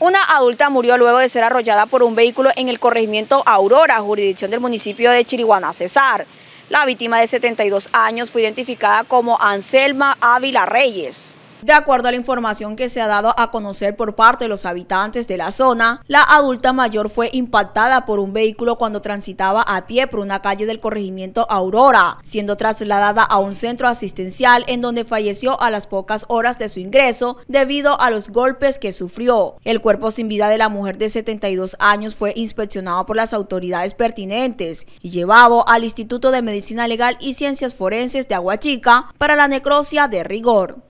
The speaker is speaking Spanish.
Una adulta murió luego de ser arrollada por un vehículo en el corregimiento Aurora, jurisdicción del municipio de Chiriguaná, Cesar. La víctima de 72 años fue identificada como Anselma Ávila Reyes. De acuerdo a la información que se ha dado a conocer por parte de los habitantes de la zona, la adulta mayor fue impactada por un vehículo cuando transitaba a pie por una calle del corregimiento Aurora, siendo trasladada a un centro asistencial en donde falleció a las pocas horas de su ingreso debido a los golpes que sufrió. El cuerpo sin vida de la mujer de 72 años fue inspeccionado por las autoridades pertinentes y llevado al Instituto de Medicina Legal y Ciencias Forenses de Aguachica para la necrosia de rigor.